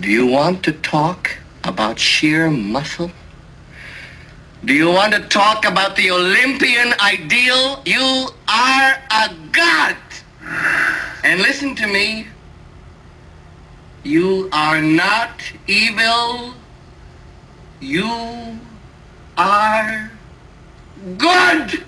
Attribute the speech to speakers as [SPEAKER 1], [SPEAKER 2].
[SPEAKER 1] Do you want to talk about sheer muscle? Do you want to talk about the Olympian ideal? You are a god. And listen to me. You are not evil. You are good.